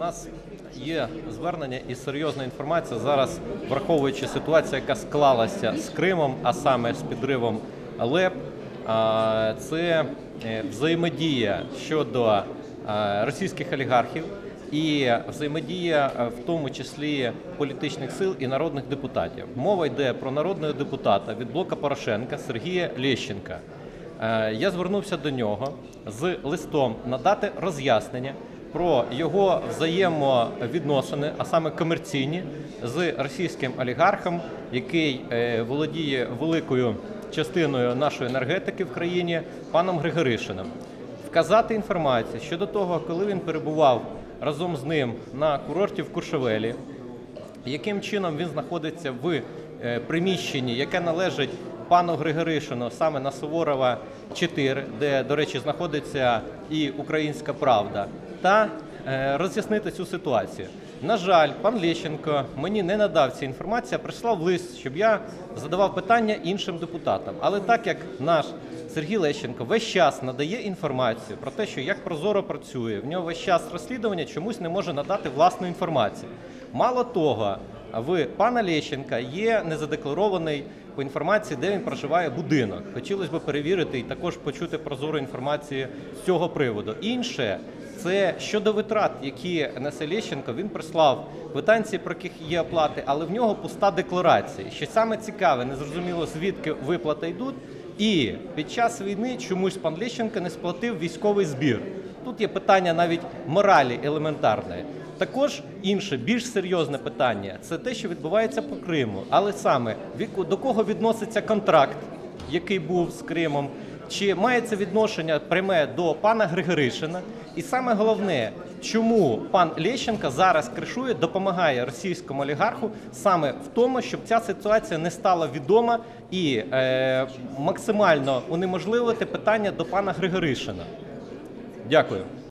нас є звернення і серйозна інформація зараз, враховуючи ситуацію, яка склалася з Кримом, а саме з підривом ЛЕП. Це е, взаємодія щодо е, російських олігархів і взаємодія е, в тому числі політичних сил і народних депутатів. Мова йде про народного депутата від блока Порошенка Сергія Лещенка. Я звернувся до нього з листом надати роз'яснення про його взаємовідносини, а саме комерційні, з російським олігархом, який е, володіє великою частиною нашої енергетики в країні, паном Григоришиним. Вказати інформацію щодо того, коли він перебував разом з ним на курорті в Куршевелі, яким чином він знаходиться в е, приміщенні, яке належить пану Григоришину саме на Суворова 4, де, до речі, знаходиться і Українська Правда, та е, роз'яснити цю ситуацію. На жаль, пан Лещенко мені не надав ці інформації, а прислав лист, щоб я задавав питання іншим депутатам. Але так як наш Сергій Лещенко весь час надає інформацію про те, що як прозоро працює, в нього весь час розслідування чомусь не може надати власну інформацію. Мало того, в пана Лещенка є незадекларований по інформації, де він проживає будинок. Хотілося б перевірити і також почути прозору інформацію з цього приводу. Інше це щодо витрат, які несе Лещенко, він прислав квитанції, про яких є оплати, але в нього пуста декларація. Що саме цікаве, незрозуміло звідки виплати йдуть. І під час війни чомусь пан Лещенко не сплатив військовий збір. Тут є питання навіть моралі елементарної. Також інше більш серйозне питання це те, що відбувається по Криму, але саме до кого відноситься контракт, який був з Кримом, чи має це відношення пряме до пана Григоришина? І саме головне, чому пан Лещенко зараз кришує, допомагає російському олігарху саме в тому, щоб ця ситуація не стала відома і е, максимально унеможливити питання до пана Григоришина. Дякую.